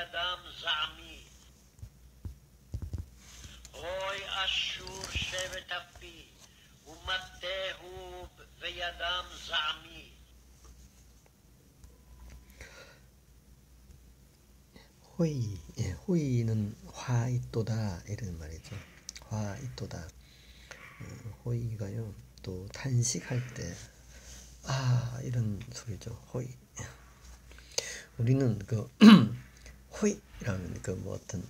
וידם זעמי. אוי אשור שבט אפי, ומטהו וידם זעמי. 호의, 예, 호의는 화있도다 이런 말이죠. 화있도다. 어, 호의가요. 또 탄식할 때, 아 이런 소리죠. 호의. 우리는 그 호의라는 그뭐 어떤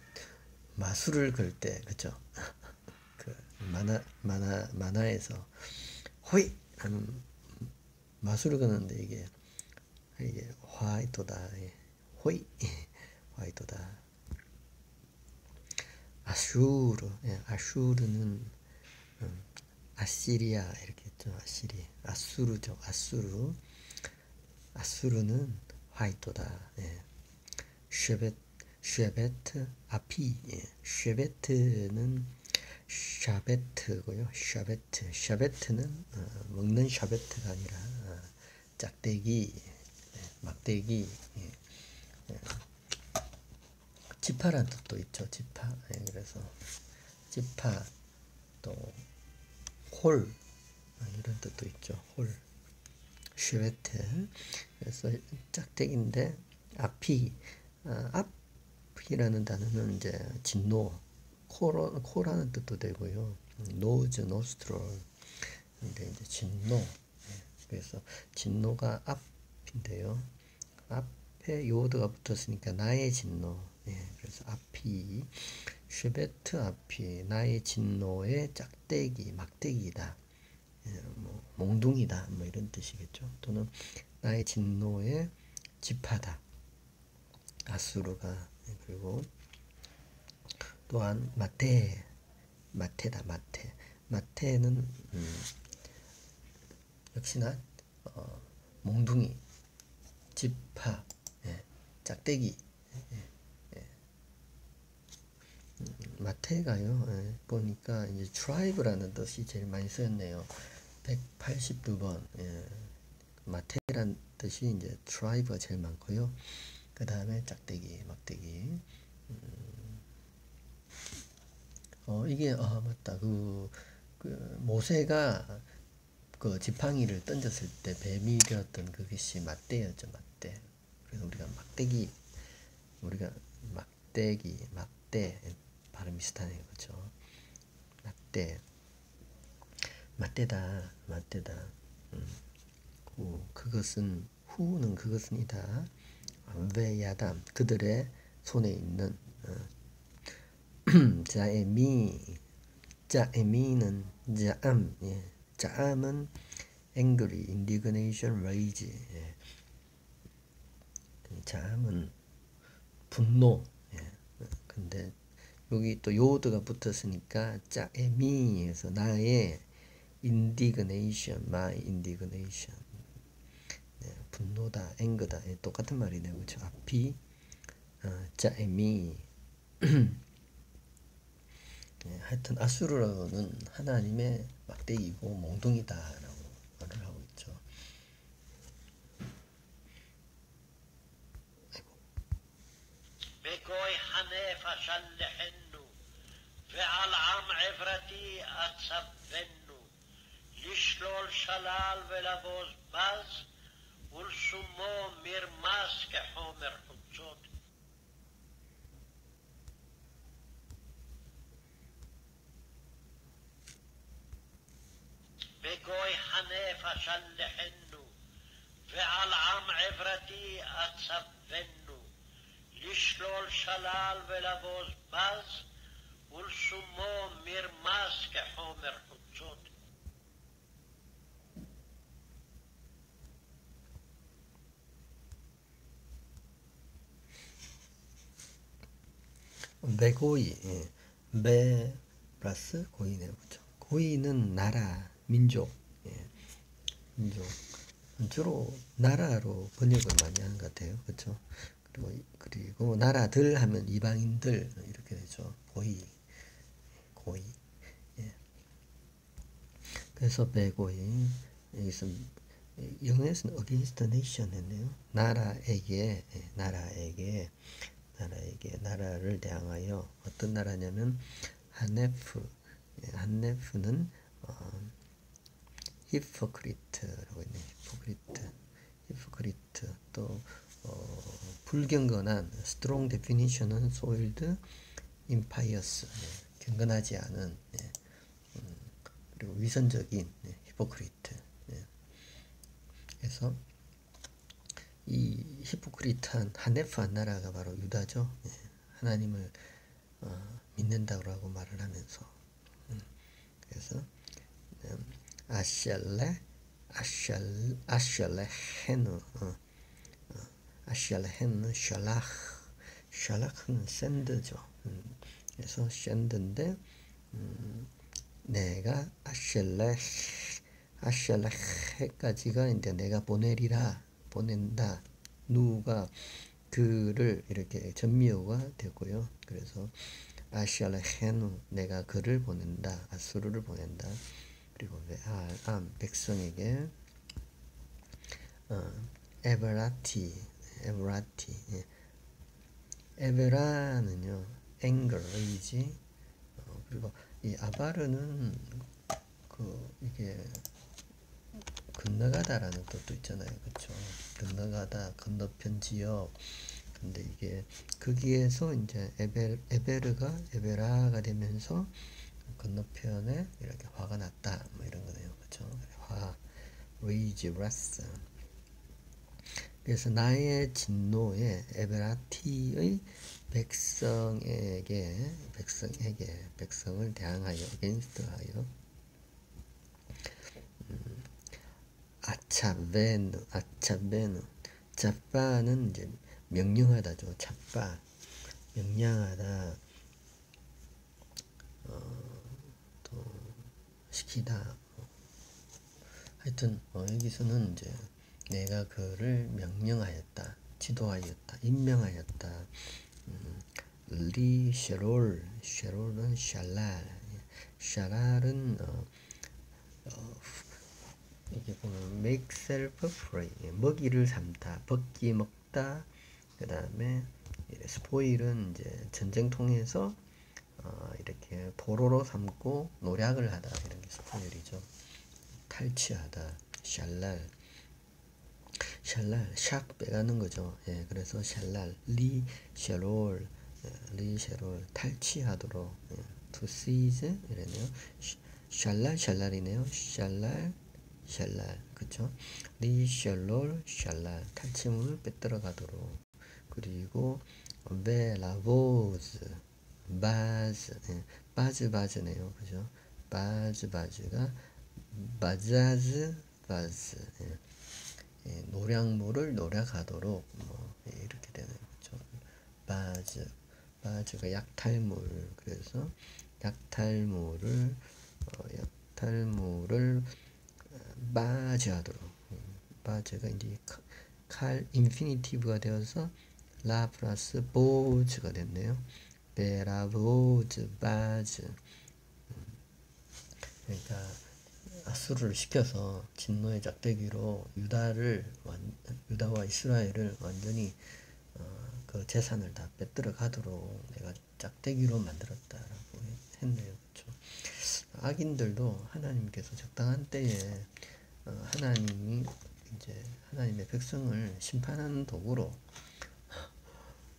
마술을 걸 때, 그죠? 그 만화 만화 만화에서 호의 하는 마술을 거는데 이게 이게 화이도다. 예. 호의. 화이도다. 아슈르, 예, 아슈르는 음, 아시리아 이렇게 했죠. 아시리, 아수르죠. 아수르, 앗수르는 화 있도다. 예. שב, שבט אפי, 예. שבט는 샤베트고요. 샤베트, 샤베트는 어, 먹는 샤베트가 아니라 어, 짝대기, 예, 막대기. 예. 예. 지파란 뜻도 있죠. 지파. 예, 그래서 지파 또 홀 아, 이런 뜻도 있죠. 홀. שבט. 그래서 짝대기인데 אף이 아, אף이라는 단어는 이제 진노 코로, 코라는 뜻도 되고요. nose, nostril. 근데 이제 진노. 예, 그래서 진노가 אף인데요. אף에 יוד가 붙었으니까 나의 진노. 예, 그래서 אפי שבט אפי 나의 진노의 짝대기, 막대기다. 예, 뭐 몽둥이다. 뭐 이런 뜻이겠죠. 또는 나의 진노의 지파다. 아수르가 예, 그리고 또한 마테 마테다 마테 마테는 음, 역시나 어, 몽둥이 지파 예, 짝대기 מטה가요. 예, 보니까 이제 tribe라는 뜻이 제일 많이 쓰였네요. 182번. 예, מטה란 뜻이 이제 tribe가 제일 많고요. 그 다음에 짝대기, 막대기. 음, 어 이게 아 맞다. 그, 그 모세가 그 지팡이를 던졌을 때 뱀이 되었던 그것이 מטה였죠. מטה. 그래서 우리가 막대기 우리가 막대기 막대 발음 비슷하네요. 그렇죠? 맞대. 맞대다. 맞대다. 음. 후, 그것은 후는 그것은이다. 왜야담 그들의 손에 있는 어. 자의 미 자의 미는 자암 예. 자암은 angry, indignation, rage 예. 자암은 분노 예. 근데 여기 또 요드가 붙었으니까 짜에미에서 나의 indignation, my indignation. 네, 분노다, 앵거다. 네, 똑같은 말이네요. 그렇죠? 앞이 어, 짜에미. 네, 하여튼 아수르는 하나님의 막대기고 몽둥이다라고 말을 하고 있죠. 아이고. ועל עם עברתי אצבנו, לשלול שלל ולבוז בז, ולשומו מרמס כחומר חוצות. בגוי חנף אשלחנו, ועל עם עברתי אצבנו, לשלול שלל ולבוז בז, ולשומו מרמס כחומר חוצות. 배고이 예. 배 플러스 고이네요 그죠 고이는 나라 민족 예. 민족 주로 나라로 번역을 많이 하는 것 같아요 그렇죠 그리고 그리고 나라들 하면 이방인들 이렇게 되죠 고이 고이. 예. 그래서 배고이 여기서 영어에서는 against the nation 했네요. 나라에게 예, 나라에게 나라에게 나라를 대항하여 어떤 나라냐면 חנף 예, חנף는 어, hypocrite라고 있네 hypocrite hypocrite 또 어, 불경건한 strong definition은 soiled impious 예, 경건하지 않은 예, 음, 그리고 위선적인 예, hypocrite 예. 그래서 이 히포크리트한 하네프한 나라가 바로 유다죠. 예, 하나님을 어, 믿는다고 말을 하면서 음, 그래서 음, 아샬레 아샬 아샬레 헤누 어, 어, 아샬레 헤누 샬라흐 샬라흐는 샌드죠. 음, 그래서 샌드인데 음, 내가 아샬레 אשלח까지가 이제 내가 보내리라 보낸다. 누가 그를 이렇게 접미어가 되고요. 그래서 אשלחנו 내가 그를 보낸다. 앗수르를 보낸다. 그리고 עם 백성에게 어, עברתי עברתי 예. עברה는요 anger rage 어, 그리고 이 아바르는 그 이게 건너가다라는 뜻도 있잖아요. 그렇죠? 건너가다, 건너편 지역. 근데 이게 거기에서 이제 에베, 에베르가 에베라가 되면서 건너편에 이렇게 화가 났다. 뭐 이런 거네요. 그렇죠? 화, rage, wrath. 그래서 나의 진노에 에베라티의 백성에게 백성에게 백성을 대항하여 against하여 아차베누, 아차베누. 자빠는 이제 명령하다죠. 자빠. 명령하다. 어, 또, 시키다. 하여튼, 어, 여기서는 이제 내가 그를 명령하였다. 지도하였다. 임명하였다. 음, 리 쉐롤. 쉐롤은 샬랄. 샬랄은 어, 어, 이게 보면 make self free. 먹이를 삼다 벗기 먹다. 그 다음에 스포일은 이제 전쟁통에서 어, 이렇게 도로로 삼고 노략을 하다. 이런 게 스포일이죠. 탈취하다. 샬랄. שלל 싹 빼가는 거죠. 예 그래서 שלל לשלל 예, לשלל 탈취하도록 예, to seize 이래네요. שלל שלל이네요. שלל שלל 그쵸? לשלל שלל 탈취물을 빼들어 가도록. 그리고 ולבז בז 예, בז בז네요 그죠? בז בז가 בזז בז 예, 예, 노략물을 노략하도록 뭐 예, 이렇게 되는 거죠. בז בז가 약탈물. 그래서 약탈물을 어, 약탈물을 בז하도록 בז가 이제 칼 인피니티브가 되어서 ל 플러스 בז가 됐네요. ולבז בז 그러니까 아수르를 시켜서 진노의 짝대기로 유다를 유다와 이스라엘을 완전히 어, 그 재산을 다 빼들어 가도록 내가 짝대기로 만들었다라고 했네요. 그렇죠? 악인들도 하나님께서 적당한 때에 어, 하나님이 이제 하나님의 백성을 심판하는 도구로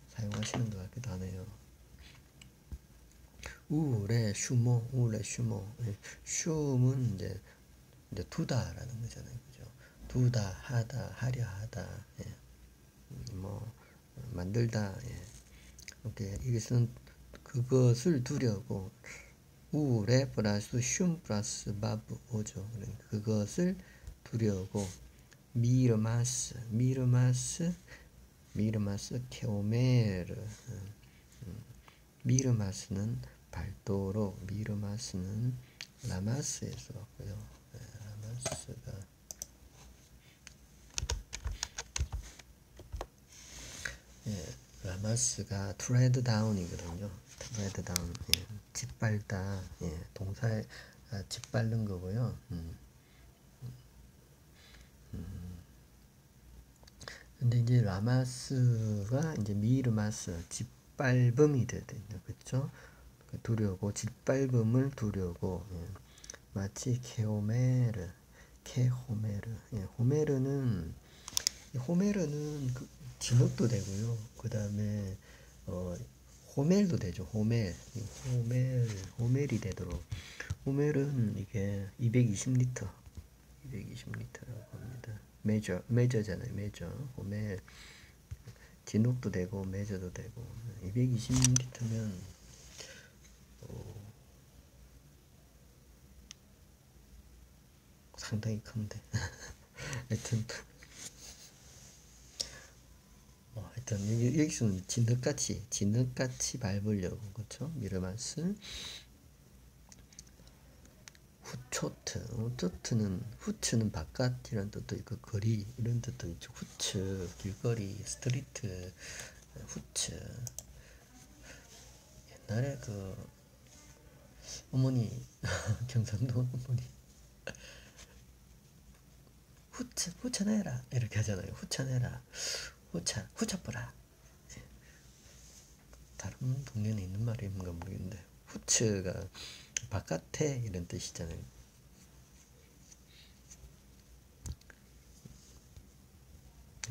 사용하시는 것 같기도 하네요. ולשומו ולשומו 예, 슈은 이제 이제 두다라는 거잖아요, 그죠? 두다 하다 하려 하다 예. 뭐 만들다 예. 이렇게 이것은 그것을 두려고 ול 플러스 שום 플러스 וו 오죠. 그러니까 그것을 두려고 מרמס מרמס מרמס כחמר 음, מרמס는 발도로 מרמס는 רמס에서 왔고요. 네, רמס가 예, רמס가 tread down이거든요. tread down, 예, 짓밟다, 예, 동사에 아, 짓밟는 거고요. 음. 근데 이제 라마스가 이제 미르마스 짓밟음이 되거든요. 그렇죠? 두려고 짓밟음을 두려고 예. 마치 케오메르 케호메르 예. 호메르는 호메르는 그 진흙도 되고요. 그 다음에 어, 호멜도 되죠. 호멜 호멜 호멜이 되도록 호멜은 이게 220리터 220리터라고 메저잖아요. 메저 호멜 진흙도 되고 메저도 되고. 220리터면 어, 상당히 큰데. 하여튼 어, 하여튼 여기, 여기서는 진흙같이 진흙같이 밟으려고 그렇죠 미르마스 후초트 후초트는 후츠는 바깥이란 뜻도 있고 거리 이런 뜻도 있죠. חוץ 길거리 street חוץ 옛날에 그 어머니 경상도 어머니. 후차 후차내라. 이렇게 하잖아요. 후차내라. 후차 후차뿌라. 예. 다른 동네는 있는 말인가 모르겠는데 후츠가 바깥에 이런 뜻이잖아요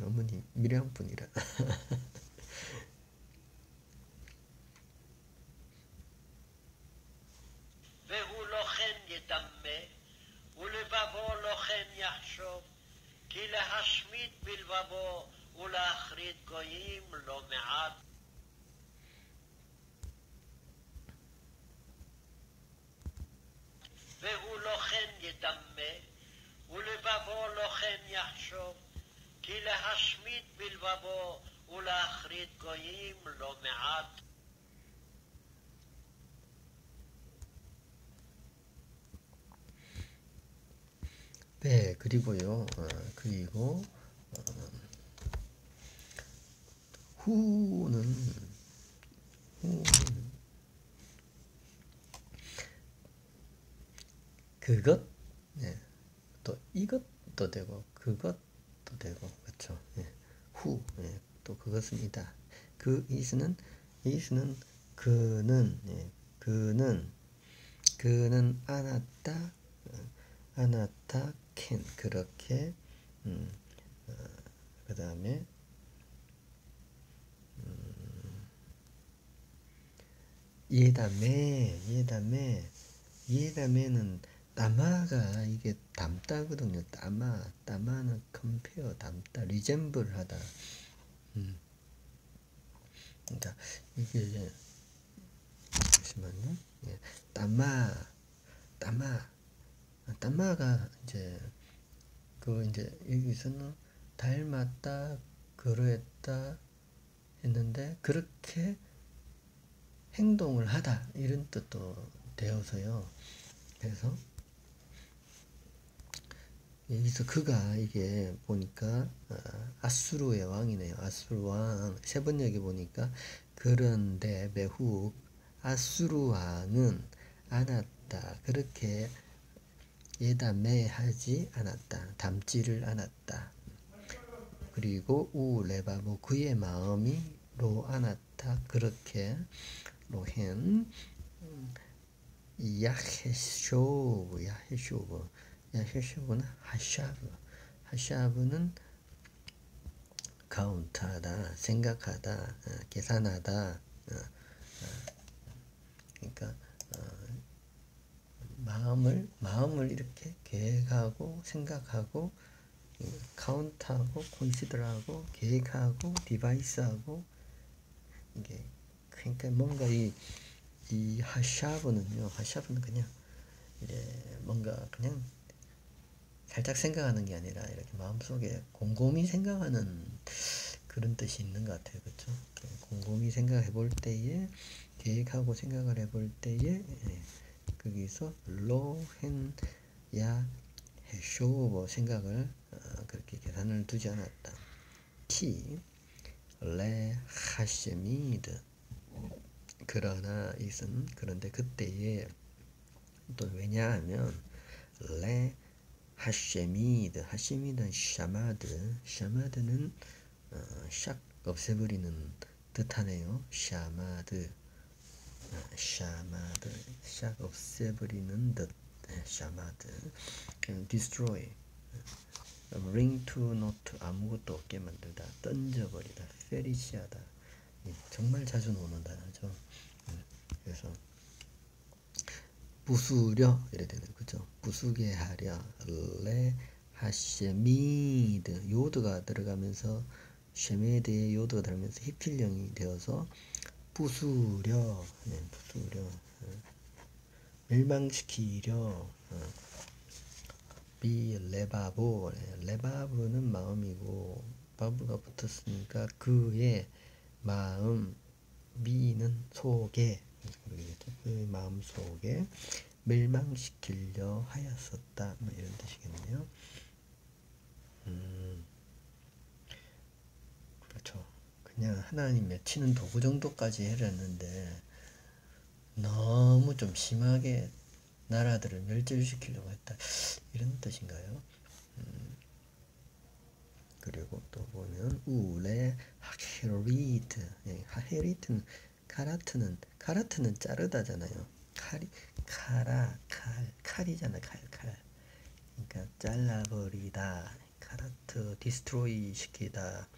어머니 밀양분이라 והוא לא כן ידמה, ולבבו לא כן יחשוב, כי להשמיט בלבבו ולהחריד גויים לא מעט. והוא לא כן ידמה, ולבבו לא כן יחשוב, כי להשמיט בלבבו ולהחריד גויים לא מעט. 네, 그리고요, 어, 그리고, 어, 후는, 후는, 그것, 네, 또 이것도 되고, 그것도 되고, 그렇죠. 예, 후, 예, 또 그것입니다. 그 이스는, 이스는, 그는, 예, 그는, 그는 어, 안았다, 캔 그렇게 음, 어, 그 다음에 음, ידמה ידמה ידמה는 דמה가 이게 닮다거든요. דמה דמה는 compare 닮다 resemble 하다. 음. 그러니까 이게 잠시만요. 예, דמה דמה 딴마가 이제 그 이제 여기서는 닮았다 그러했다 했는데 그렇게 행동을 하다 이런 뜻도 되어서요. 그래서 여기서 그가 이게 보니까 아수르의 왕이네요. 아수르 왕 세 번역에 보니까 그런데 매후 아수르 왕은 안았다 그렇게 예담매하지 않았다. 담지를 않았다. 그리고 우 레바모 그의 마음이 로 않았다. 그렇게 로헨 야헤쇼브 야헤쇼브 야헤쇼브는 하샤브. 하샤브는 카운트하다 생각하다 어, 계산하다 어, 어, 그러니까 마음을 마음을 이렇게 계획하고 생각하고 count하고 consider하고 계획하고 devise하고 이게 그러니까 뭔가 이, 이 חשב는요 חשב는 그냥 이제 뭔가 그냥 살짝 생각하는 게 아니라 이렇게 마음속에 곰곰이 생각하는 그런 뜻이 있는 것 같아요 그렇죠 곰곰이 생각해 볼 때에 계획하고 생각을 해 볼 때에 예. 거기서 לא כן יחשב 생각을 어, 그렇게 계산을 두지 않았다. כי להשמיד 그러나 이것은 그런데 그때에 또 왜냐하면 להשמיד השמיד는 שמד. שמד는 어, 샥 없애버리는 듯하네요. שמד. 어, שמד. 샥 없애버리는 듯. 네, שמד. 음, destroy. bring to nought 아무것도 없게 만들다 던져버리다 perish하다. 정말 자주 나오는 단어죠. 음, 그래서 부수려? 이래 되는 거죠. 부수게 하려 레 하셰미드. 요드가 들어가면서 쉐메드의 요드가 들어가면서 히필령이 되어서 부수려. 네, 부수려. 어. 멸망시키려. 어. 비 레바보. 레바브는 마음이고 바브가 붙었으니까 그의 마음 미는 속에 그의 마음 속에 멸망시키려 하였었다 뭐 이런 뜻이겠네요. 음, 그렇죠. 그냥 하나님 맺히는 도구 정도까지 해렸는데 너무 좀 심하게 나라들을 멸절시키려고 했다 이런 뜻인가요? 음, 그리고 또 보면 우레 하헤리트 예, 하헤리트는 כרת는 כרת는 자르다잖아요. 칼이 카라 칼 칼이잖아 칼 칼 그러니까 잘라버리다 כרת destroy 시키다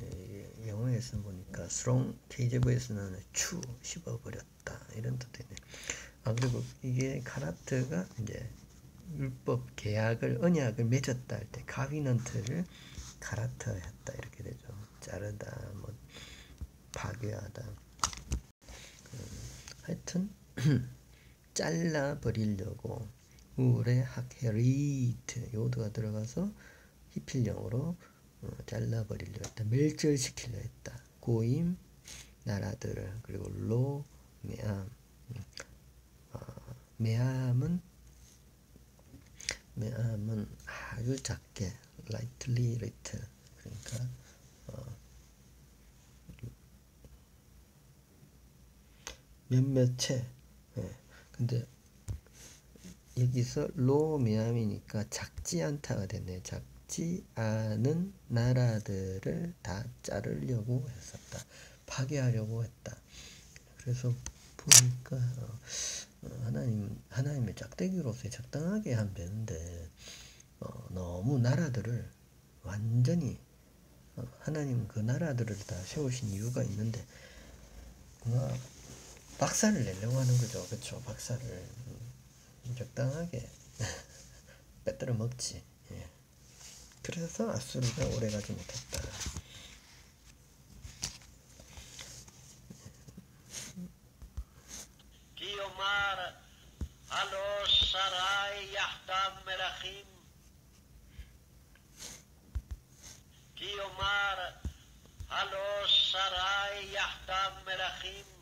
예, 영어에서 보니까 스트롱 KJV에서는 추 씹어버렸다 이런 뜻이네. 아 그리고 이게 כרת가 이제 율법 계약을 언약을 맺었다 할 때 covenant를 카라트 했다 이렇게 되죠. 자르다 뭐 파괴하다. 음, 하여튼 잘라 버리려고 우레 학헤리트 요드가 들어가서 히필령으로 어, 잘라 버리려 했다. 멸절시키려 했다. 고임 나라들을 그리고 로 메암 어, 메암은 메암은 아주 작게 lightly little 그러니까 몇몇 채 예. 근데 여기서 로 미암이니까 작지 않다가 됐네. 작지 않은 나라들을 다 자르려고 했었다. 파괴하려고 했다. 그래서 보니까 어, 하나님 하나님의 짝대기로서 적당하게 한 배인데 어, 너무 나라들을 완전히 어, 하나님 그 나라들을 다 세우신 이유가 있는데 뭐 박살을 내려고 하는 거죠. 그렇죠? 박살을 음, 적당하게 빼들어 먹지. 예. 그래서 아수르가 오래가지 못했다. כי יאמר הלא שרי יחדיו מלכים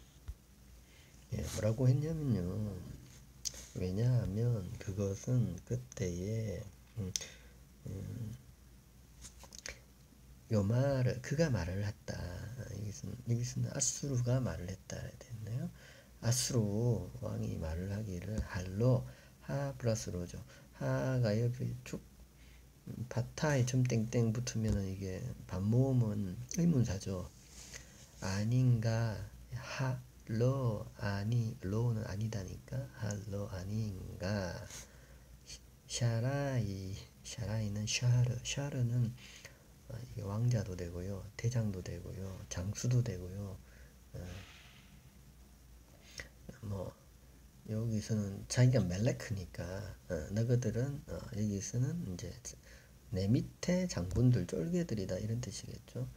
뭐라고 했냐면요. 왜냐하면 그것은 그때에 음, 음, 요 말을 그가 말을 했다. 여기서는 여기서는 아수르가 말을 했다 됐네요. 아수르 왕이 말을 하기를 할로 하 플러스 로죠. 하가 여기 쭉 음, 바타에 점 땡땡 붙으면은 이게 반모음은 의문사죠. 아닌가 하 로 아니 로는 아니다니까. 할로 아닌가. 샤라이 샤라이는 샤르 샤르는 어, 왕자도 되고요 대장도 되고요 장수도 되고요. 어, 뭐 여기서는 자기가 멜레크니까 어, 너희들은 어, 여기서는 이제 내 밑에 장군들 쫄개들이다 이런 뜻이겠죠.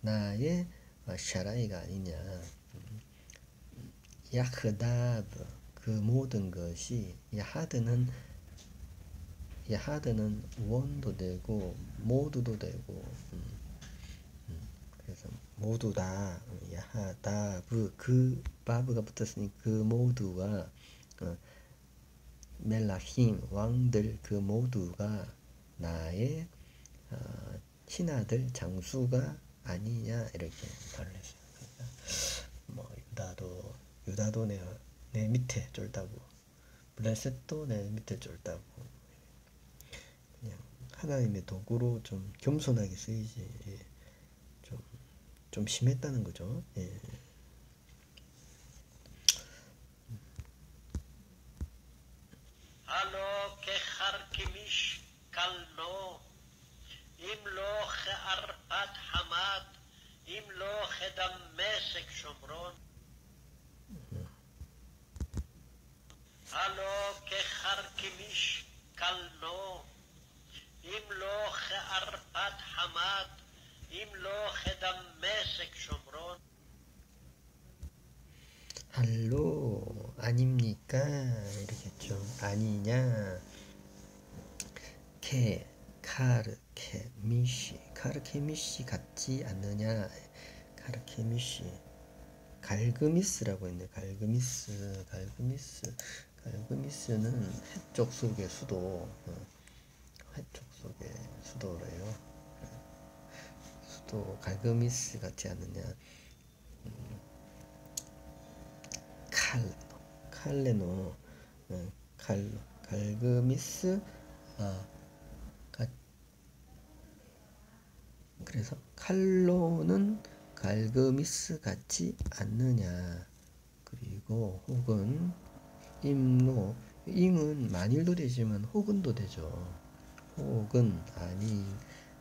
나의 어, 샤라이가 아니냐 야흐다브 그 모든 것이 야하드는 야하드는 원도 되고 모두도 되고 음, 음, 그래서 모두 다 야하다브 그 바브가 붙었으니 그 모두가 어, 멜라힘 왕들 그 모두가 나의 어, 신하들 장수가 아니냐 이렇게 말을 했어요. 그러니까 뭐 유다도 유다도 내, 내 밑에 쫄다고 블레셋도 내 밑에 쫄다고 그냥 하나님의 도구로 좀 겸손하게 쓰이지 좀 심했다는 거죠. 예. הלא כחרקמיש קלנו, אם לא כערפד חמת, אם לא כדמשק שומרון. הלא כחרקמיש קלנו, אם לא כערפד חמת, אם לא כדמשק שומרון. 할로 아닙니까? 이렇게 했죠. 아니냐? 케 카르케 미시 카르케 미시 같지 않느냐? 카르케 미시 갈그미스라고 했네. 갈그미스 갈그미스 갈그미스는 해쪽 속의 수도 어, 해쪽 속의 수도래요. 수도 갈그미스 같지 않느냐? 칼레노 칼레노 어, 칼로 갈그미스 아 가, 그래서 칼로는 갈그미스 같지 않느냐 그리고 혹은 임로 임은 만일도 되지만 혹은도 되죠. 혹은 아니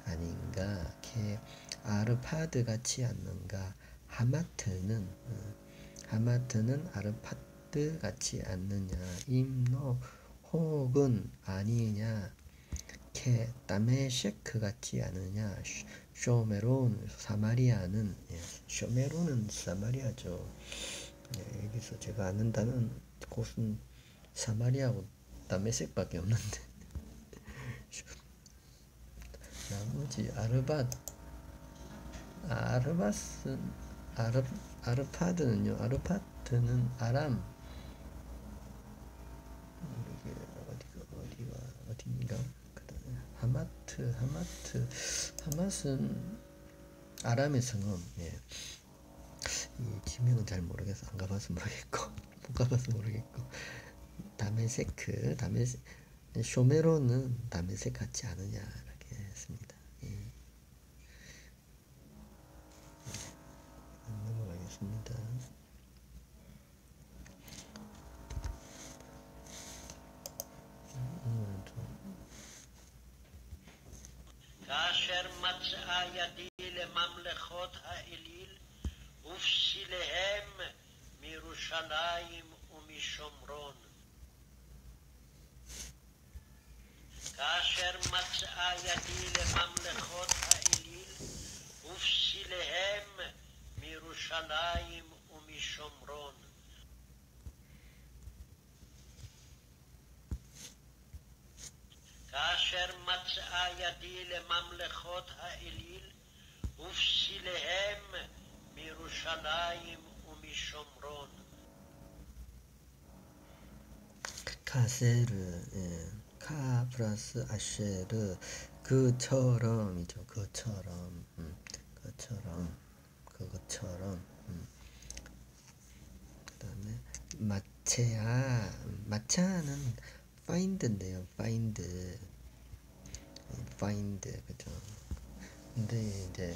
아닌가 게 아르파드 같지 않는가. 하마트는 어, 하마트는 아르파트 같지 않느냐. 임노 혹은 아니냐. 케 다메셰크 같지 않느냐. 쇼메론 사마리아는 예, 쇼메론은 사마리아죠. 예, 여기서 제가 아는 단은 곳은 사마리아하고 다메섹밖에 없는데. 나머지 아르밧 아르바스 아르 아르파드는요. 아르파트는 아람. 이게 어디가 어디가 어딘가? 그다음에 하마트 하마트. 하맛은 아람의 성음. 예. 이 지명은 잘 모르겠어. 안 가봐서 모르겠고 못 가봐서 모르겠고 다메세크 다메세 쇼메로는 다메섹 같지 않느냐 이렇게 했습니다. 예. 넘어가겠습니다. 오늘은 좀 כאשר מצאה ידי לממלכות האליל ופסיליהם מירושלים ומשומרון. כאשר מצאה ידי לממלכות האליל ופסיליהם מירושלים ומשומרון. כאשר מצאה ידי לממלכות האליל ופסיליהם מירושלים 샴론 카세르 예. 카 플러스 아쉐르 그처럼이죠 그처럼 음, 그처럼 그것처럼 음. 그 다음에 마체야, 음, 마차는 find인데요 find find 그죠. 근데 이제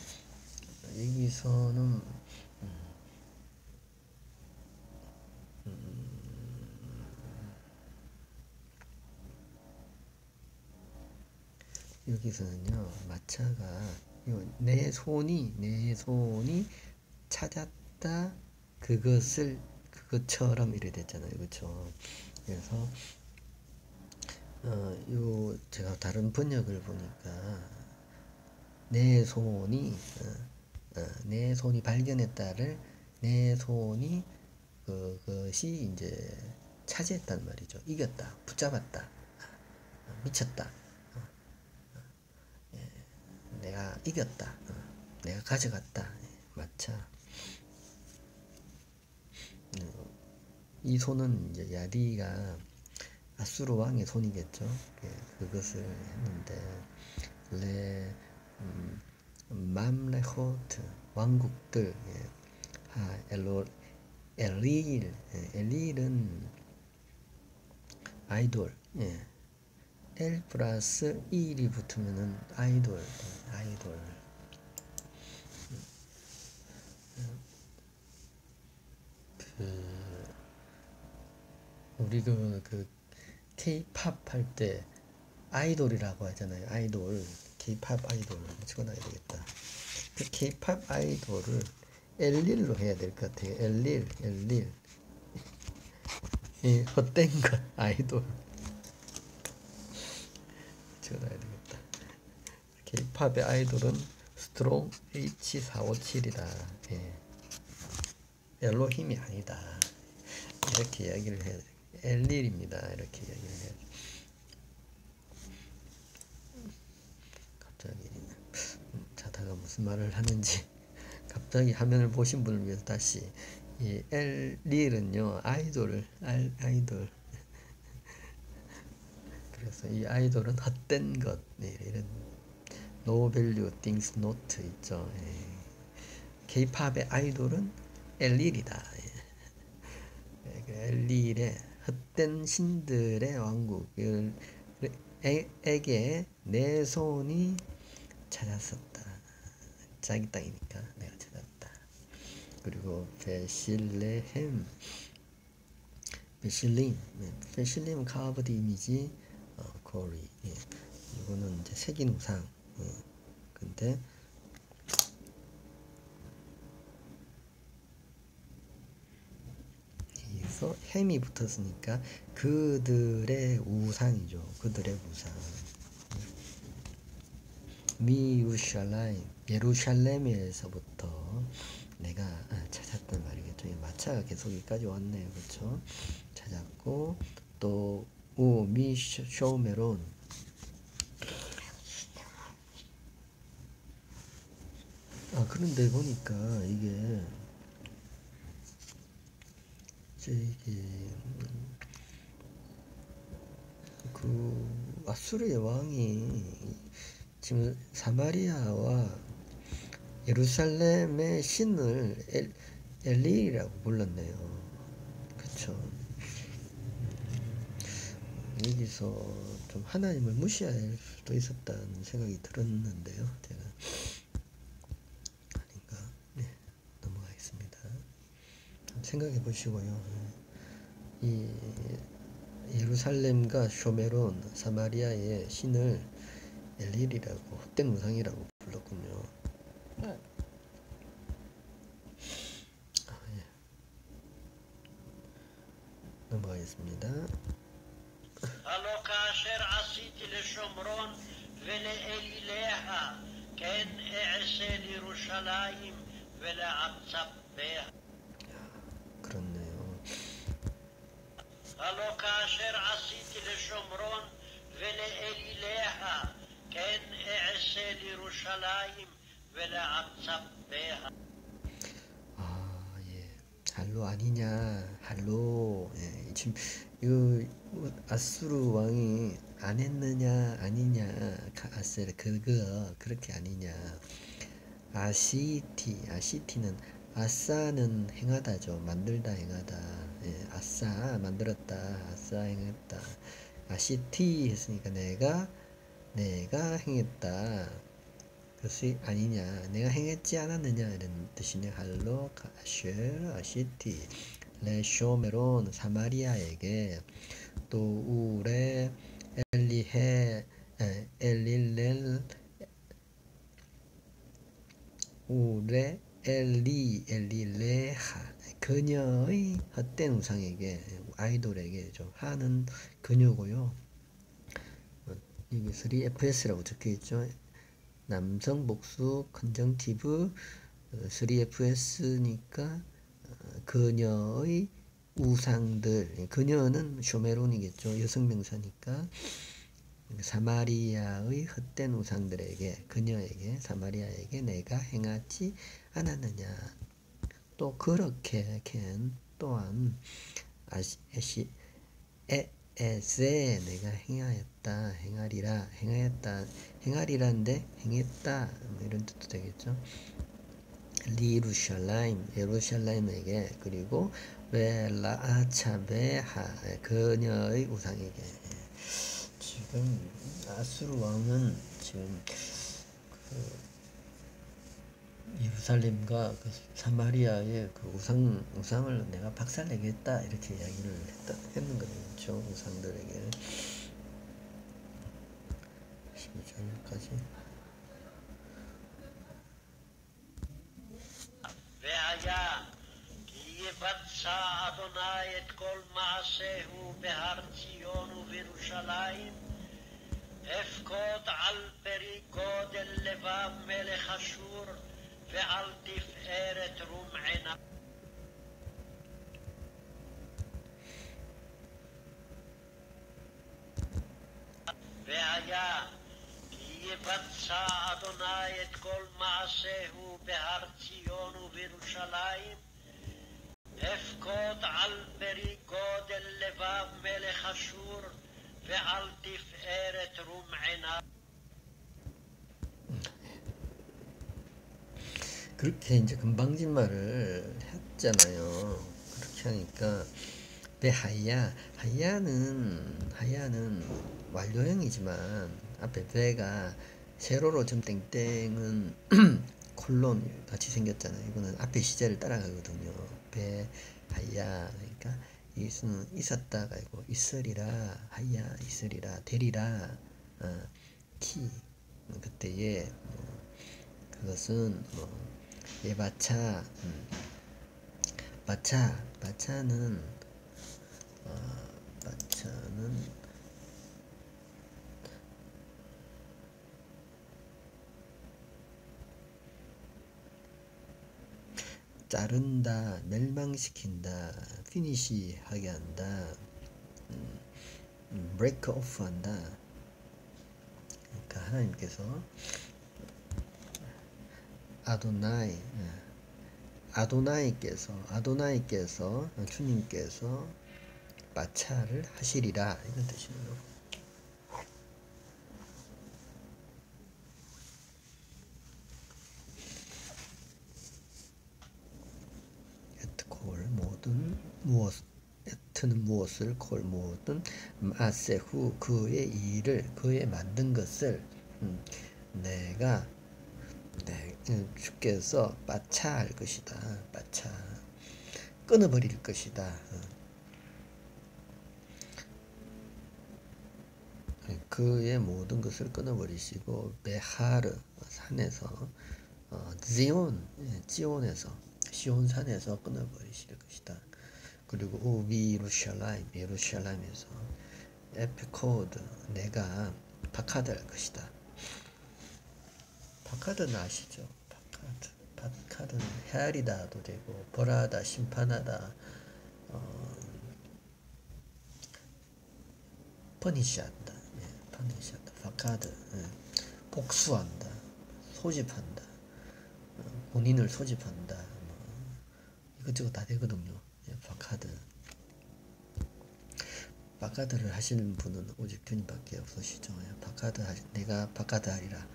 여기서는 여기서는요 마차가 요, 내 손이 내 손이 찾았다. 그것을 그것처럼 이래 됐잖아요. 그렇죠 그래서 어, 요 제가 다른 번역을 보니까 내 손이 어, 어, 내 손이 발견했다를 내 손이 그것이 이제 차지했단 말이죠. 이겼다. 붙잡았다. 어, 미쳤다 내가 이겼다. 어, 내가 가져갔다. 어, 이 손은 이제 야디가 아수르 왕의 손이겠죠. 예, 그것을 했는데 레 음, 맘레호트 왕국들 예, 하 엘로 엘릴 예, 엘릴은 아이돌 예. L 플러스 1이 붙으면은 아이돌, 아이돌. 그 우리 그, 그 K-팝 할 때 아이돌이라고 하잖아요. 아이돌, K-팝 아이돌 찍어놔야 되겠다. 그 K-팝 아이돌을 엘릴로 해야 될 것 같아요. 엘릴, 엘릴. 이 헛된 것 아이돌 찍어놔야 되겠다. K-팝의 아이돌은 스트롱 H457이다. 예. 별로 힘이 아니다. 이렇게 이야기를 해야 돼. אליל입니다. 이렇게 이야기를 해야 돼. 갑자기 자다가 무슨 말을 하는지 갑자기 화면을 보신 분을 위해서 다시 이 엘릴은요 아이돌 알, 아이돌 그래서 이 아이돌은 헛된 것 네, 이런 no value things not 있죠. 예. K-팝의 아이돌은 엘릴이다. 예. 예, 그 엘릴의 헛된 신들의 왕국을 에게 내 손이 찾았었다. 자기 땅이니까 내가 찾았다. 그리고 베실레헴 베실림 네, 베실림 카브드 이미지 어, 코리 예. 이거는 이제 우상 예. 근데 여기서 햄이 붙었으니까 그들의 우상이죠. 그들의 우상. 미우샬라임 예루샬렘에서부터 내가 아, 찾았단 말이겠죠. 마차가 계속 여기까지 왔네요. 그렇죠? 찾았고 또 우미쇼메론 아 그런데 보니까 이게 이게 그 아수르의 왕이 지금 사마리아와 예루살렘의 신을 엘, 엘리라고 불렀네요. 그쵸? 여기서 좀 하나님을 무시할 수도 있었다는 생각이 들었는데요. 제가? 네, 넘어가겠습니다. 생각해 보시고요. 이 예루살렘과 쇼메론 사마리아의 신을 엘릴이라고 헛된 우상이라고 불렀군요. 아, 예. 넘어가겠습니다. הלא כאשר עשיתי לשומרון ולאליליה, כן אעשה לירושלים ולעצביה. 그렇네요. 아, 예. 할로 아니냐, 할로. 예, 지금 이거 아수르 왕이 안 했느냐, 아니냐, 아세르 그거 그렇게 아니냐. 아시티, 아시티는 아싸는 행하다죠. 만들다 행하다. 예, 아싸 만들었다. 아싸 행했다. 아시티 했으니까 내가 내가 행했다. 그것이 아니냐. 내가 행했지 않았느냐 이런 뜻이네. 할로 카쉐 아시티 레쇼메론 사마리아에게 또 우레 엘리헤 에, 엘릴렐 우레 엘리 엘리레하 그녀의 헛된 우상에게 idol에게 좀 하는 그녀고요. 어, 여기 3FS라고 적혀 있죠. 남성 복수 conjunctive 3FS니까 어, 그녀의 우상들 그녀는 쇼메론이겠죠. 여성 명사니까 사마리아의 헛된 우상들에게 그녀에게 사마리아에게 내가 행하지 않았느냐. 또 그렇게 켄 또한 아시 에 에세 내가 행하였다 행하리라 행하였다 행하리란데 행했다. 뭐 이런 뜻도 되겠죠. 리루샬라임 예루샬라임에게 그리고 벨라아차베하 그녀의 우상에게. 지금 아수르 왕은 지금 그 예루살렘과 그 사마리아의 그 우상 우상을 내가 박살내겠다 이렇게 이야기를 했다 했는 거죠 우상들에게 12절까지 והיה כי יבצע אדוני את כל מעשהו בהר ציון ובירושלים, אפקוד על פרי גודל לבב מלך אשור, ועל תפארת רומענה. והיה כי יבצע אדוני את כל מעשהו בהר ציון ובירושלים, אפקוד על פרי גודל לבב מלך אשור, ועל תפארת רומענה. 그렇게 이제 금방진말을 했잖아요. 그렇게 하니까 배 하야 하야는 하야는 완료형이지만 앞에 배가 세로로 점 땡땡은 콜론 같이 생겼잖아요. 이거는 앞에 시제를 따라가거든요. 배 하야 그러니까 이것은 있었다가 아니고 있으리라 하야 있으리라 되리라 어, 키 그때의 뭐, 그것은 뭐 예바차 음. 마차 마차는 어, 마차는 자른다 멸망시킨다 finish 하게 한다 음, 음, break off 한다 그러니까 하나님께서 아도나이 예. 아도나이께서 아도나이께서 주님께서 마차를 하시리라 이런 뜻이에요. 모든 무엇 에트는 무엇을 콜 모든 마세후 그의 일을 그의 만든 것을 음, 내가 네, 주께서 마차할 것이다. 마차 끊어버릴 것이다. 어. 그의 모든 것을 끊어버리시고 베하르 산에서 어, 지온 예, 지온에서 시온 산에서 끊어버리실 것이다. 그리고 ובירושלים 예루샬라임에서 אפקד 내가 פקד될 것이다. פקד는 아시죠? פקד. פקד는 헤아리다도 되고 벌하다, 심판하다, 어, punish한다. 예, punish한다. פקד. 예, 복수한다. 소집한다. 어, 본인을 소집한다. 뭐, 이것저것 다 되거든요. 예, פקד. פקד를 하시는 분은 오직 주님밖에 없으시죠. 예, פקד 하시, 내가 פקד 하리라.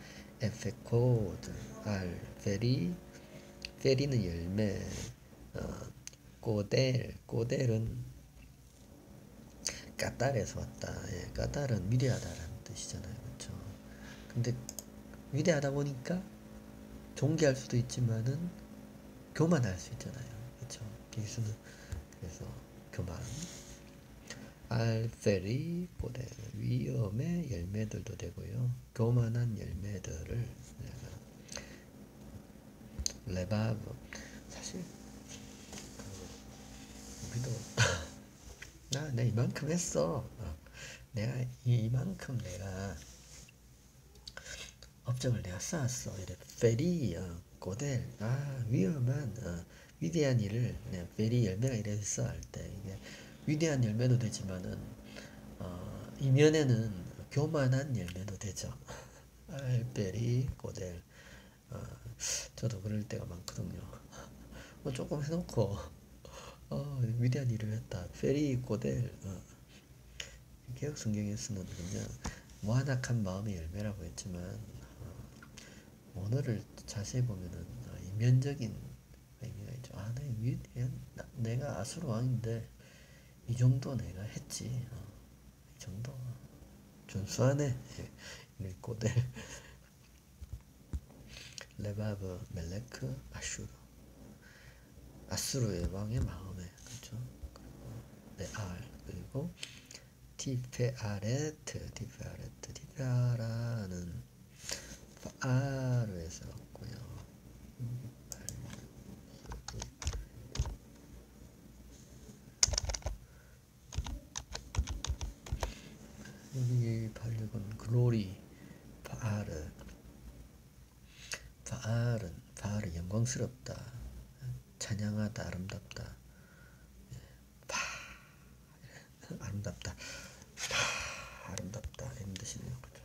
אפקד על פרי פרי는 열매 어, גודל גודל은 까딸에서 왔다. 예, 까딸은 위대하다라는 뜻이잖아요. 그렇죠 근데 위대하다 보니까 존귀할 수도 있지만은 교만할 수 있잖아요. 그렇죠 예수는 그래서 교만 알페리 보데 위험의 열매들도 되고요. 교만한 열매들을 레바브 사실 그 우리도 나, 내 이만큼 했어. 어, 내가 이, 이만큼 내가 업적을 내가 쌓았어. 이래 페리 어, 고델 아 위험한 어, 위대한 일을 내 페리 열매가 이래서 할 때 이게 위대한 열매도 되지만은 어, 이면에는 교만한 열매도 되죠. 알베리 고델 어, 저도 그럴 때가 많거든요. 뭐 조금 해놓고 어, 위대한 일을 했다. 페리 고델 어, 개혁 성경에서는 그냥 무한악한 마음의 열매라고 했지만 어, 오늘을 자세히 보면은 어, 이면적인 의미가 있죠. 아, 내 위대한 내가 아수르 왕인데 이 정도 내가 했지. 어, 이 정도 준수하네. 예, גודל. לבב מלך אשור 아수르의 왕의 마음에 그렇죠. ועל 그리고 תפארת תפארת תפארה는 פאר에서 왔고요. 여기 발력은 글로리 파르 파알은 파알은 영광스럽다 찬양하다 아름답다. 예, 파 아름답다. 파 아름답다. 이런 뜻이네요. 그죠?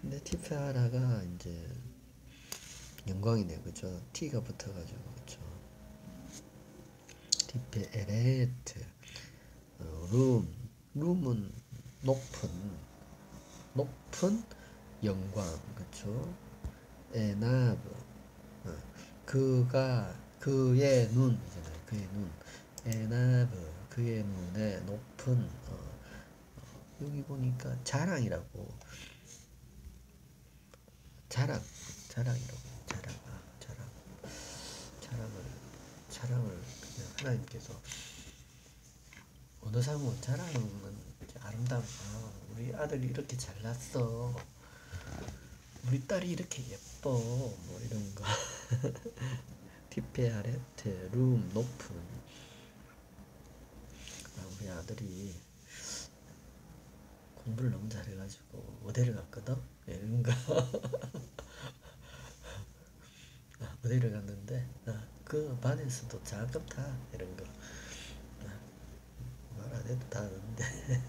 근데 티페아라가 이제 영광이네. 그죠? T가 붙어가지고 그죠? תפארת. 어, רום רום은 높은 높은 영광 그쵸? עיניו. 어, 그가 그의 눈 이잖아요. 그의 눈. עיניו 그의 눈에 높은 어, 어, 여기 보니까 자랑이라고. 자랑 자랑이라고. 자랑 아, 자랑. 자랑을 자랑을 그냥 하나님께서 어느 사람은 자랑은 아름다운 아, 우리 아들이 이렇게 잘났어. 우리 딸이 이렇게 예뻐. 뭐 이런 거. 티페 아레트 룸 높은. 아, 우리 아들이 공부를 너무 잘해가지고 어디를 갔거든 이런 거. 아, 어디를 갔는데? 아, 그 반에서도 작업다 이런 거 해도 다는데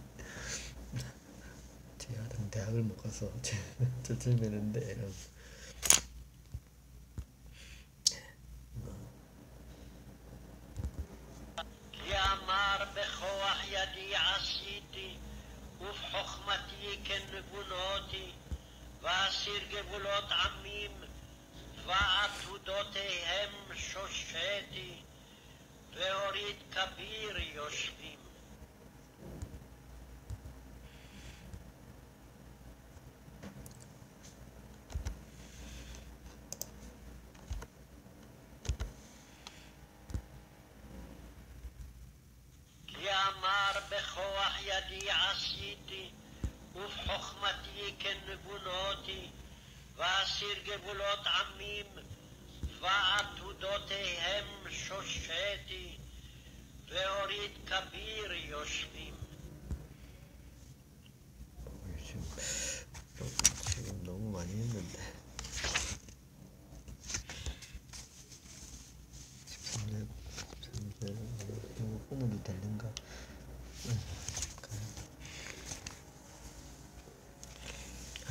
제가 대학을 못 가서 저질매는데 이런 وبحخمتي كنبنوتي وأسير جبولات عميم وعتودوتهم ششاتي وأريد كبير يشتي בכוח ידי עשיתי ובחוכמתי כנבונותי ואסיר גבולות עמים ועתודותיהם שושתי והוריד כביר יושבים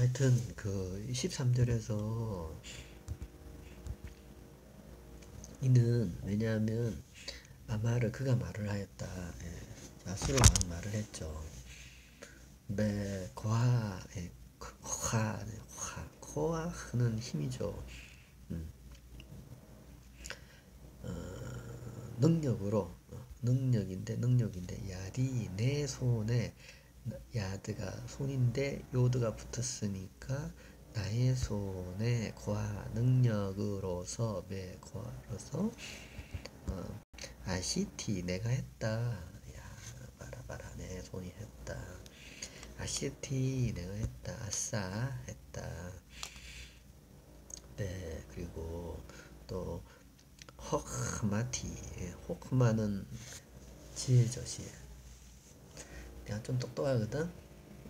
하여튼 그 13절에서 이는 왜냐하면 아마를 그가 말을 하였다 예, 야수로 막 말을 했죠 네, 고아, 예, 네, 화, 코아는 힘이죠. 음. 어, 능력으로, 어, 능력인데, 능력인데, 야디, 내 손에, 야드가 손인데, 요드가 붙었으니까, 나의 손에 고아, 능력으로서, 매, 고아로서, 어, 아시티, 내가 했다. 야, 봐라, 내 손이 했다. 아시티 내가 했다 아싸 했다 네 그리고 또 헉마티 호크마는 지혜저시 내가 좀 똑똑하거든?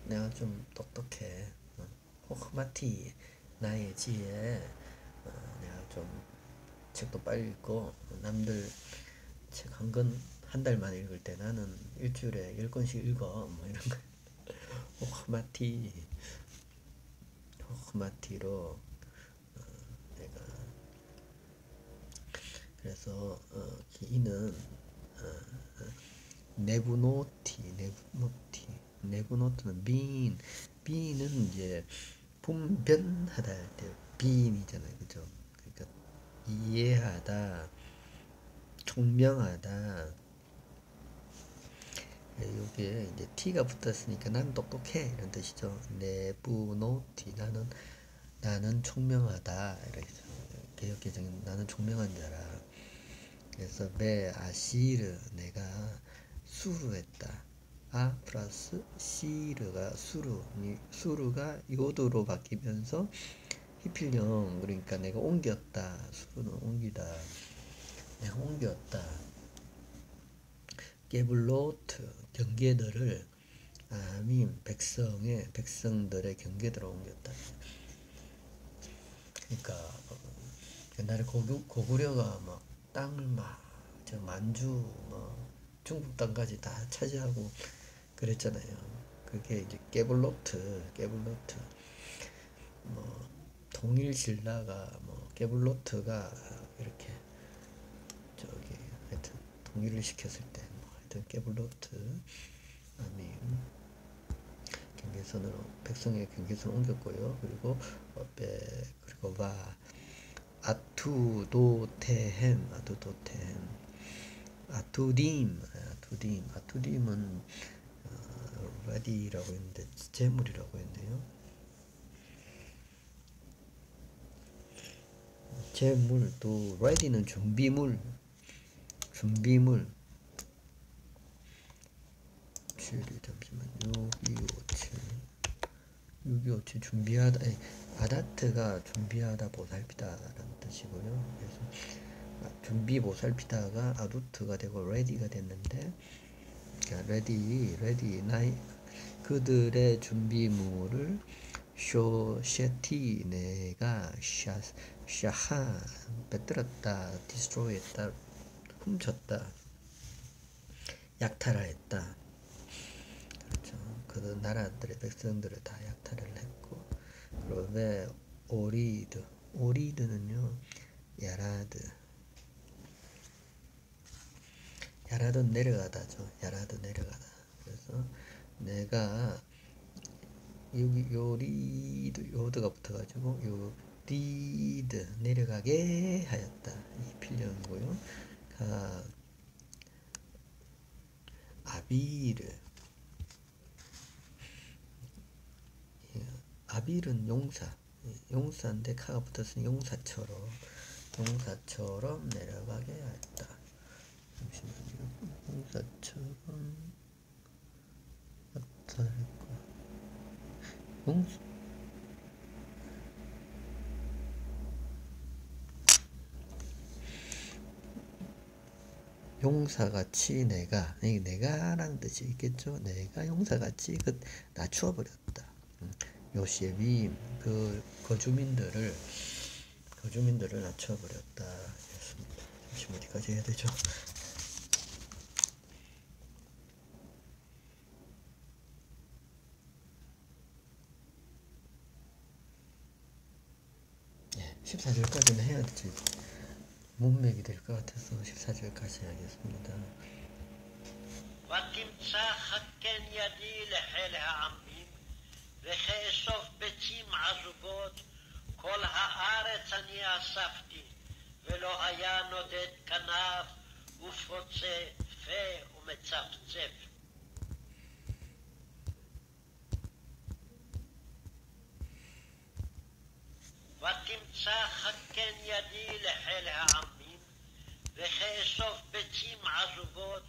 내가 좀 똑똑해. 어, 호크마티 나의 지혜. 어, 내가 좀 책도 빨리 읽고 남들 책 한 권 한 달만 읽을 때 나는 일주일에 열 권씩 읽어. 뭐 이런 거. 호크마티. 호크마티로 어, 내가 그래서 어, 이는 어, 어, 네브노티 네브노티 네브노트는 빈 빈은 이제 분변하다 할 때 빈이잖아요. 그죠? 그러니까 이해하다 총명하다. 여기에 이제 T가 붙었으니까 나는 똑똑해. 이런 뜻이죠. 네부노티 나는 나는 총명하다. 이렇게 개혁 개정은 나는 총명한 자라. 그래서 베 아시르 내가 수루 했다. 아 플러스 시르가 수루 이 수루가 요도로 바뀌면서 히필령 그러니까 내가 옮겼다. 수루는 옮기다. 내가 옮겼다. 게블로트 경계들을 아민 백성의 백성들의 경계들을 옮겼다. 그러니까 어, 옛날에 고구, 고구려가 막 땅을 막 저 만주 뭐 중국 땅까지 다 차지하고 그랬잖아요. 그게 이제 깨블로트, 깨블로트, 뭐 동일 신라가 뭐 깨블로트가 이렇게 저기 하여튼 동일을 시켰을 때 뭐 하여튼 גבולות עמים 경계선으로 백성의 경계선 옮겼고요. 그리고 어배 그리고 와 아투도테헴 아투도테헴 아투딤 아투딤 아투딤은 어, ready라고 했는데 재물이라고 했네요. 재물 또 ready는 준비물 준비물 7이 잠시만 6257 6257 준비하다 עתד가 준비하다 보살피다라는 뜻이고요. 그래서 준비 보살피다가 아두트가 되고 ready가 됐는데 그러니까 ready ready 나이 그들의 준비물을 쇼셰티 내가 샤 샤하 빼들었다 디스트로이했다 훔쳤다 약탈하였다. 그렇죠. 그 나라들의 백성들을 다 약탈을 했고 왜 오리드 오리드는요 야라드 야라도 내려가다죠. 야라도 내려가다. 그래서 내가 여기 요리도 요드가 붙어가지고 요 리드 내려가게 하였다. 이 필령이고요. 가 아비르 예, 아빌은 용사 용사인데 카가 붙었으니 용사처럼 용사처럼 내려가게 하였다. 잠시만요. 공사처럼 어떨까? 용수 용사같이 내가 이 내가란 뜻이 있겠죠. 내가 용사같이 그 낮추어 버렸다. 음, 요시엠이 그 거주민들을 거주민들을 낮춰 버렸다. 잠시 어디까지 해야 되죠? 14절까지는 해야 되지. 문맥이 될 것 같아서 14절까지 하겠습니다. ותמצא חכן ידי לחיל העמים, וכאסוף ביצים עזובות, כל הארץ אני אספתי, ולא היה נודד כנף, ופוצה פה ומצפצף. ותמצא חכן ידי לחיל העמים, וכאסוף ביצים עזובות,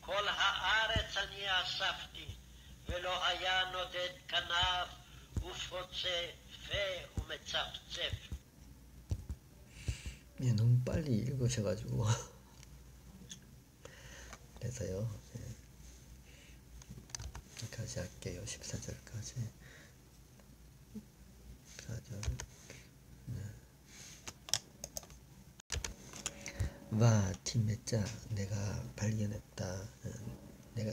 כל הארץ אני אספתי, ולא היה נודד כנף, ופוצה פה ומצפצף. 예, 너무 빨리 읽으셔가지고 그래서요 예. 여기까지 할게요 14절까지 14절 와 팀메짜 내가 발견했다. 내가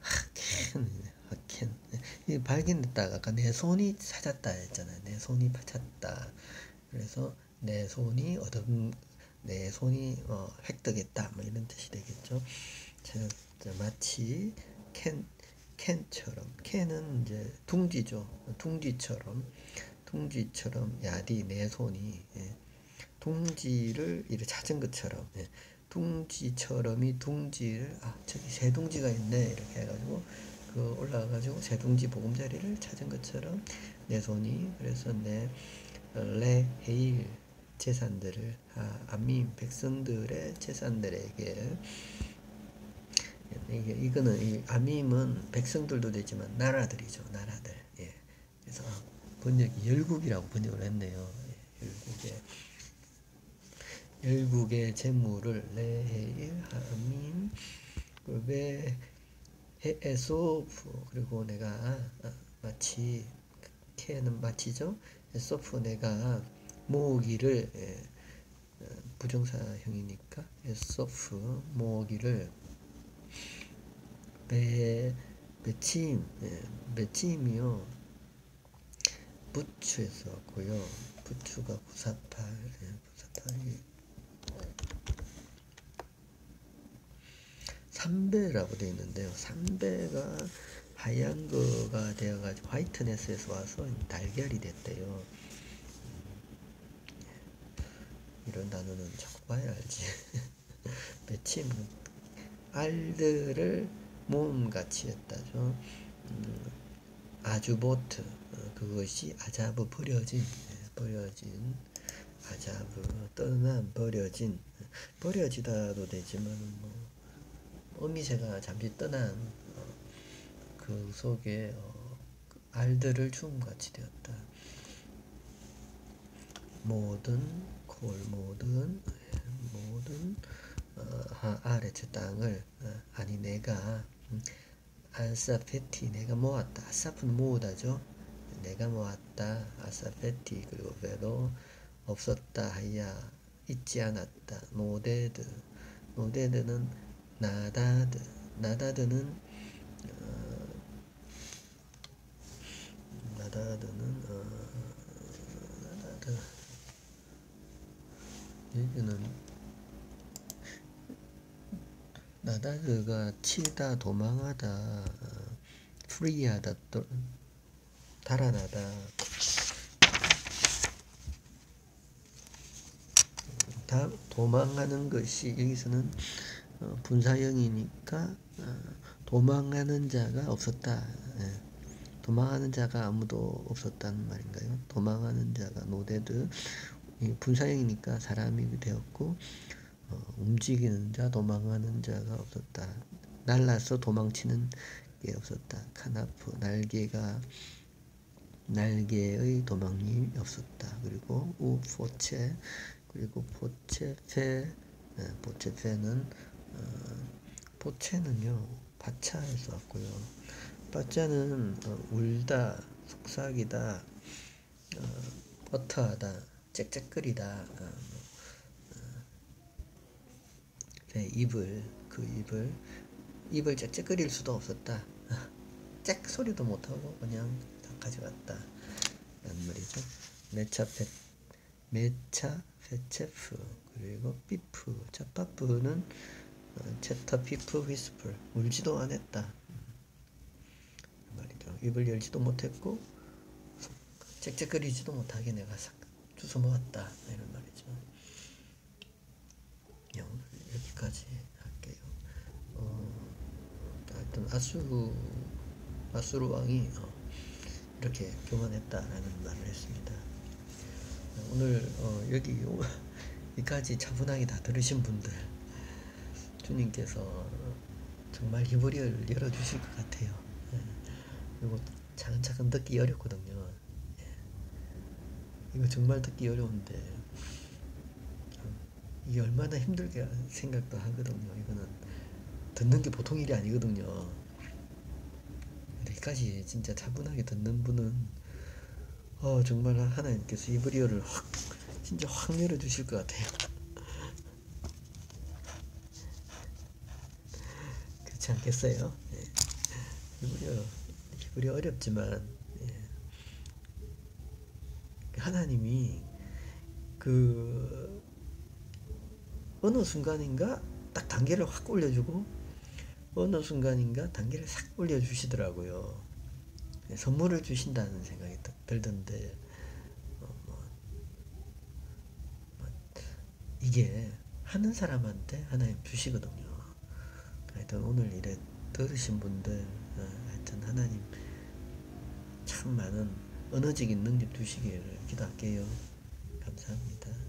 하켄 하켄 발견했다. 아까 내 손이 찾았다 했잖아요. 내 손이 찾았다. 그래서 내 손이 얻은 내 손이 어, 획득했다. 뭐 이런 뜻이 되겠죠. 마치 캔 캔처럼 캔은 이제 둥지죠. 둥지처럼 둥지처럼 야디 내 손이 예, 둥지를 이렇게 찾은 것처럼 예, 둥지처럼이 둥지를 아 저기 세 둥지가 있네 이렇게 해가지고 그 올라가가지고 세 둥지 보금자리를 찾은 것처럼 내 손이 그래서 내 레 헤일 재산들을 아, 아민 백성들의 재산들에게 이게 이거는 이 아밈은 백성들도 되지만 나라들이죠 나라들. 예 번역이 열국이라고 번역을 했네요. 예, 열국의 재물을 아민 그베 에소프 그리고 내가 아, 마치 케는 마치죠? 에소프 내가 모으기를 예, 어, 부정사형이니까 에소프 모으기를 배 배침 예, 배침이요 부추에서 왔고요. 부추가 부사팔 예, 부사팔이. 삼배라고 되어 있는데요. 삼배가 하얀 거가 되어가지고 화이트네스에서 와서 달걀이 됐대요. 이런 단어는 자꾸 봐야 알지. 배침 알들을 모음같이 했다죠. 음, 아주보트 어, 그것이 아자브 버려진 예, 버려진 아자브 떠난 버려진 버려지다도 되지만 뭐 어미새가 잠시 떠난 어, 그 속에 어, 그 알들을 주음같이 되었다. 모든 כל 모든 예, 모든 어, ארץ 땅을 어, אני 내가 음, אספתי 내가 모았다. אסף는 모으다죠. 내가 모았다. אספתי 그리고 ולא 없었다 היה 있지 않았다. נודד נודד는 נדד נדד는 어, 나다드는 어, 나다드 여기는 나다드가 치다 도망하다 어, 프리하다 또 달아나다 다 도망하는 것이 여기서는 어, 분사형이니까 어, 도망하는 자가 없었다. 예. 도망하는 자가 아무도 없었다는 말인가요? 도망하는 자가 נודד 분사형이니까 사람이 되었고 어, 움직이는 자, 도망하는 자가 없었다. 날라서 도망치는 게 없었다. כנף 날개가 날개의 도망이 없었다. 그리고 ופוצה 그리고 פוצה פה 네, 포체페는 어, 포체는요 바차에서 왔고요. 바차는 어, 울다, 속삭이다, 어, 버터하다, 짹짹거리다. 어, 네, 입을 그 입을 입을 짹짹거릴 수도 없었다. 짹 소리도 못하고 그냥 다 가져갔다. 라는 말이죠. 메차 페 메차 페체프 그리고 피프 자파프는 어, 체터 피프 휘스플 울지도 않았다. 말이죠. 입을 열지도 못했고 짹짹거리지도 못하게 내가 싹 주워 모았다 이런 말이죠. 여기까지 할게요. 어, 하여튼 아수르 아수르 왕이 어, 이렇게 교만했다라는 말을 했습니다. 오늘 어, 여기 여기까지 차분하게 다 들으신 분들 주님께서 정말 히브리어를 열어주실 것 같아요. 예. 그리고 차근차근 듣기 어렵거든요. 예. 이거 정말 듣기 어려운데 이게 얼마나 힘들게 생각도 하거든요. 이거는 듣는 게 보통 일이 아니거든요. 여기까지 진짜 차분하게 듣는 분은 어, 정말 하나님께서 이브리어를 확 진짜 확 열어주실 것 같아요. 그렇지 않겠어요? 예. 이브리어 이브리어 어렵지만 예. 하나님이 그 어느 순간인가 딱 단계를 확 올려주고 어느 순간인가 단계를 싹 올려주시더라고요. 네, 선물을 주신다는 생각이 딱 들던데 어, 뭐, 뭐, 이게 하는 사람한테 하나님 주시거든요. 하여튼 오늘 이래 들으신 분들 어, 하여튼 하나님 참 많은 언어적인 능력 주시기를 기도할게요. 감사합니다.